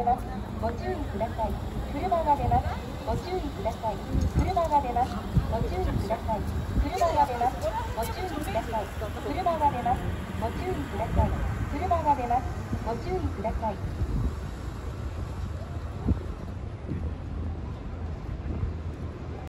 出ます。ご注意ください。車が出ます。ご注意ください。車が出ます。ご注意ください。車が出ます。ご注意ください。車が出ます。ご注意ください。車が出ます。ご注意ください。